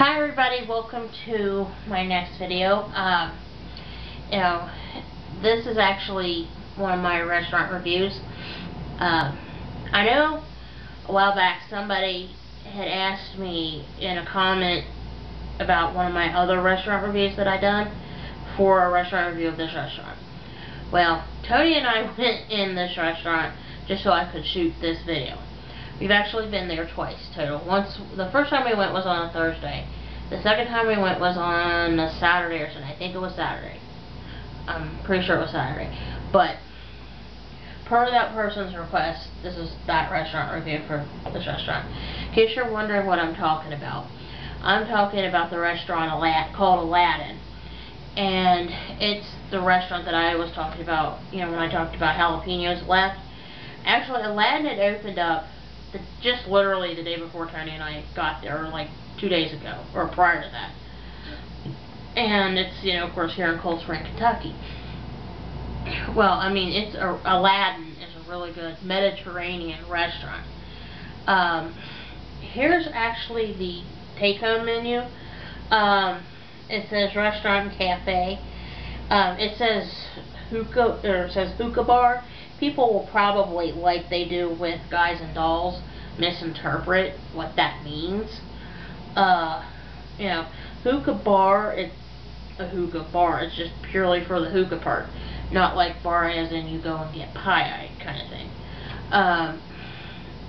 Hi everybody, welcome to my next video. Um, you know, this is actually one of my restaurant reviews. Uh, I know a while back somebody had asked me in a comment about one of my other restaurant reviews that I done for a restaurant review of this restaurant. Well, Tony and I went in this restaurant just so I could shoot this video. We've actually been there twice total. Once, the first time we went was on a Thursday. The second time we went was on a Saturday or Sunday. I think it was Saturday. I'm pretty sure it was Saturday. But, per that person's request, this is that restaurant review for this restaurant. In case you're wondering what I'm talking about, I'm talking about the restaurant Alad called Aladdin. And it's the restaurant that I was talking about, you know, when I talked about jalapenos left. Actually, Aladdin had opened up the, just literally the day before Tony and I got there, like two days ago, or prior to that. And it's, you know, of course, here in Cold Spring, Kentucky. Well, I mean, it's a, Aladdin is a really good Mediterranean restaurant. Um, here's actually the take-home menu. Um, it says restaurant cafe. Um, it says hookah, or it says hookah bar people will probably, like they do with Guys and Dolls, misinterpret what that means. Uh, you know, hookah bar, it's a hookah bar. It's just purely for the hookah part. Not like bar as in you go and get pie kind of thing. Um,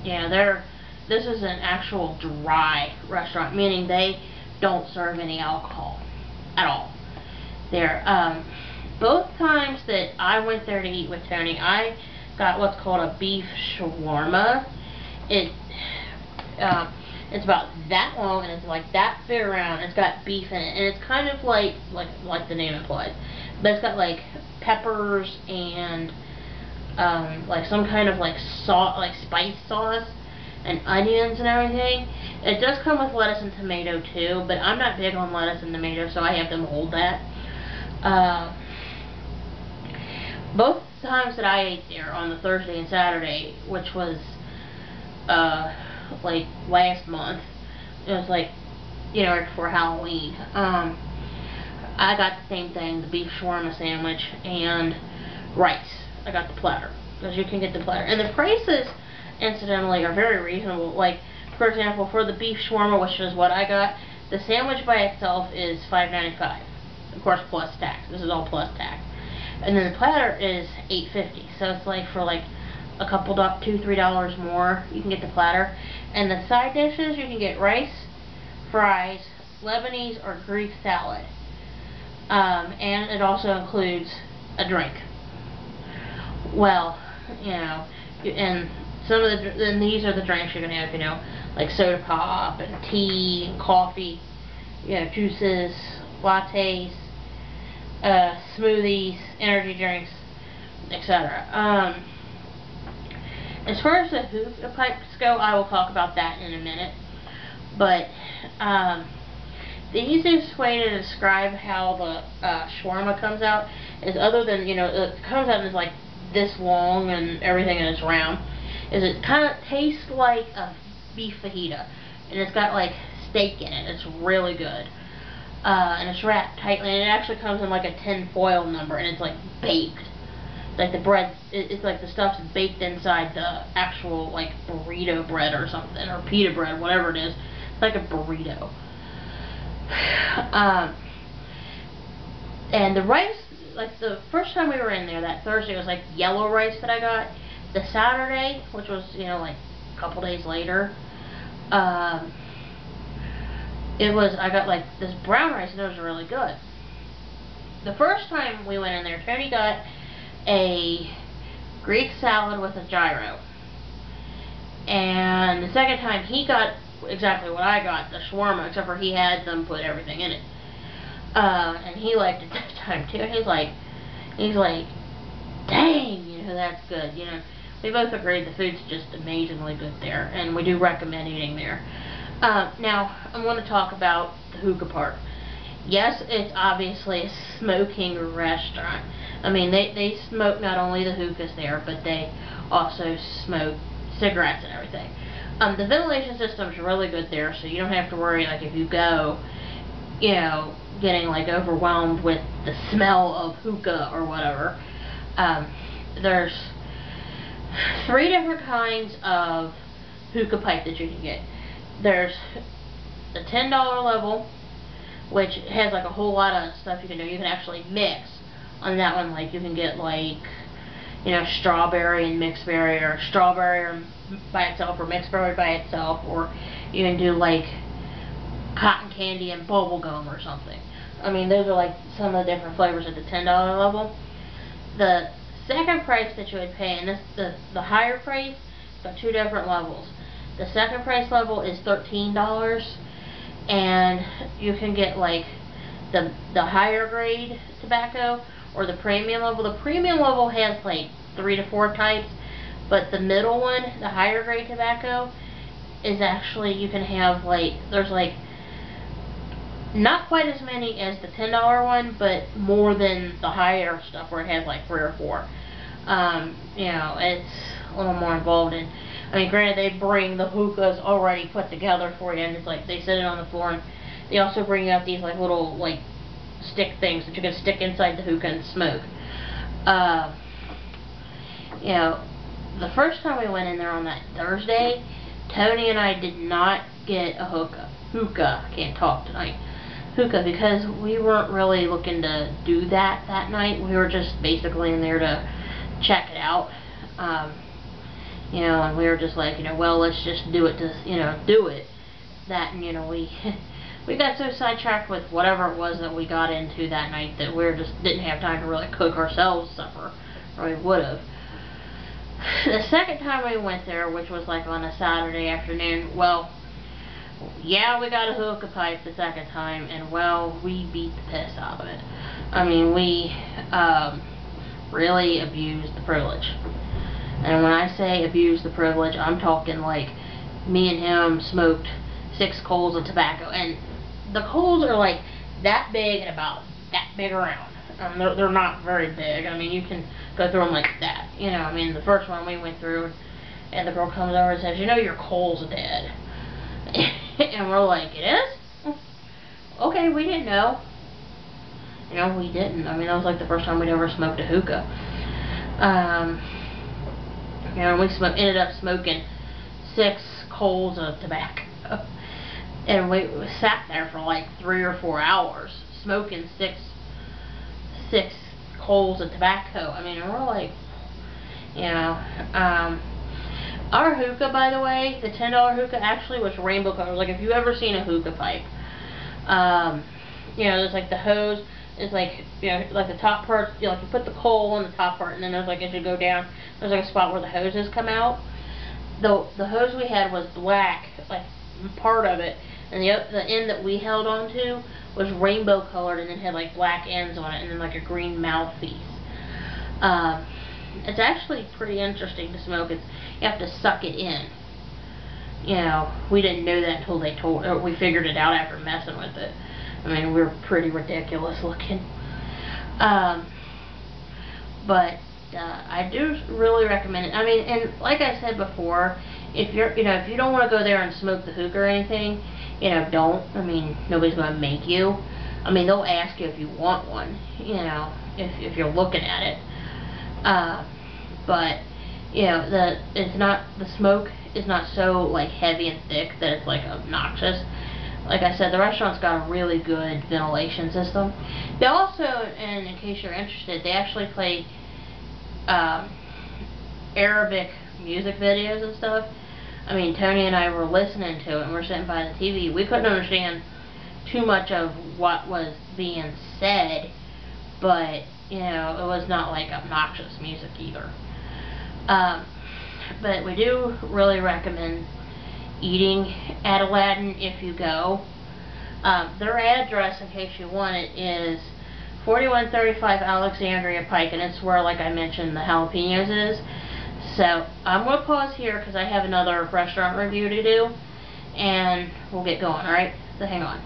yeah, they're, this is an actual dry restaurant, meaning they don't serve any alcohol at all. There, um, both times that I went there to eat with Tony, I got what's called a beef shawarma. It, uh, it's about that long and it's like that big around. It's got beef in it, and it's kind of like like like the name implies. But it's got like peppers and um, like some kind of like salt, like spice sauce and onions and everything. It does come with lettuce and tomato too, but I'm not big on lettuce and tomato, so I have them hold that. Uh, both times that I ate there on the Thursday and Saturday, which was uh, like last month, it was like you know right before Halloween. Um, I got the same thing, the beef shawarma sandwich and rice. I got the platter because you can get the platter, and the prices, incidentally, are very reasonable. Like for example, for the beef shawarma, which is what I got, the sandwich by itself is $5.95. Of course, plus tax. This is all plus tax. And then the platter is eight fifty. So it's like for like a couple two three dollars more you can get the platter. And the side dishes you can get rice, fries, Lebanese or Greek salad. Um, and it also includes a drink. Well, you know, and some of the and these are the drinks you're gonna have, you know, like soda pop and tea and coffee, you know, juices, lattes, uh, smoothies, energy drinks, etc. Um, as far as the hookah pipes go, I will talk about that in a minute. But um, the easiest way to describe how the uh, shawarma comes out is other than, you know, it comes out as like this long and everything and it's round, is it kind of tastes like a beef fajita. And it's got like steak in it. It's really good uh, and it's wrapped tightly, and it actually comes in like a tin foil number, and it's like baked. Like the bread, it's like the stuff's baked inside the actual like burrito bread or something, or pita bread, whatever it is. It's like a burrito. Um, and the rice, like the first time we were in there, that Thursday was like yellow rice that I got. The Saturday, which was you know like a couple days later, um, it was, I got like this brown rice and it was really good. The first time we went in there, Tony got a Greek salad with a gyro. And the second time he got exactly what I got, the shawarma, except for he had them put everything in it. Uh, and he liked it that time too. He's like, he's like, dang, you know, that's good, you know. We both agreed the food's just amazingly good there, and we do recommend eating there. Uh, now, I want to talk about the hookah part. Yes, it's obviously a smoking restaurant. I mean, they, they smoke not only the hookahs there, but they also smoke cigarettes and everything. Um, the ventilation system's really good there, so you don't have to worry, like, if you go, you know, getting, like, overwhelmed with the smell of hookah or whatever. Um, there's three different kinds of hookah pipe that you can get. There's the $10 level, which has, like, a whole lot of stuff you can do. You can actually mix on that one, like, you can get, like, you know, strawberry and mixed berry, or strawberry by itself, or mixed berry by itself, or you can do like cotton candy and bubble gum or something. I mean, those are like some of the different flavors at the ten dollar level. The second price that you would pay, and this the the higher price, got two different levels. The second price level is thirteen dollars, and you can get like the the higher grade tobacco or the premium level. The premium level has like three to four types, but the middle one, the higher grade tobacco, is actually you can have like there's like not quite as many as the ten dollar one, but more than the higher stuff where it has like three or four. Um, you know, it's a little more involved in. I mean, granted, they bring the hookahs already put together for you, and it's like they set it on the floor, and they also bring out these like little like stick things that you can stick inside the hookah and smoke. Uh, you know, the first time we went in there on that Thursday, Tony and I did not get a hookah. Hookah. Can't talk tonight. Hookah because we weren't really looking to do that that night. We were just basically in there to check it out. Um, you know, and we were just like, you know, well, let's just do it to, you know, do it. That, and, you know, we we got so sidetracked with whatever it was that we got into that night that we just didn't have time to really cook ourselves supper, or we would have. The second time we went there, which was like on a Saturday afternoon, well, yeah, we got a hookah pipe the second time, and well, we beat the piss out of it. I mean, we um, really abused the privilege. And when I say abuse the privilege, I'm talking like me and him smoked six coals of tobacco, and the coals are like that big and about that big around. Um, they're, they're not very big. I mean, you can go through them like that. You know, I mean, the first one we went through, and the girl comes over and says, you know, your coal's dead. and we're like, it is? Okay, we didn't know. Know, we didn't. I mean, that was like the first time we'd ever smoked a hookah. Um, you know, we sm ended up smoking six coals of tobacco and we sat there for like three or four hours smoking six six coals of tobacco. I mean, we're like, you know, um, our hookah, by the way, the ten dollar hookah actually was rainbow colors. Like if you've ever seen a hookah pipe, um, you know, there's like the hose is like you know like the top part. You know, like you put the coal on the top part, and then there's like as you go down, there's like a spot where the hoses come out. The the hose we had was black, like part of it, and the the end that we held onto was rainbow colored and it had like black ends on it and then like a green mouthpiece. Um, it's actually pretty interesting to smoke. It's you have to suck it in. You know, we didn't know that until they told. Or we figured it out after messing with it. I mean, we are pretty ridiculous looking. Um, but uh, I do really recommend it. I mean, and like I said before, if you're, you know, if you don't want to go there and smoke the hookah or anything, you know, don't. I mean, nobody's going to make you. I mean, they'll ask you if you want one, you know, if, if you're looking at it. Uh, but, you know, the, it's not, the smoke is not so, like, heavy and thick that it's, like, obnoxious. Like I said, the restaurant's got a really good ventilation system. They also, and in case you're interested, they actually play um, Arabic music videos and stuff. I mean, Tony and I were listening to it, and we're sitting by the TV. We couldn't understand too much of what was being said, but, you know, it was not like obnoxious music either. Um, but we do really recommend eating at Aladdin if you go. Um, their address, in case you want it, is 4135 Alexandria Pike, and it's where, like I mentioned, the jalapenos is. So I'm going to pause here because I have another restaurant review to do, and we'll get going, alright? So hang on.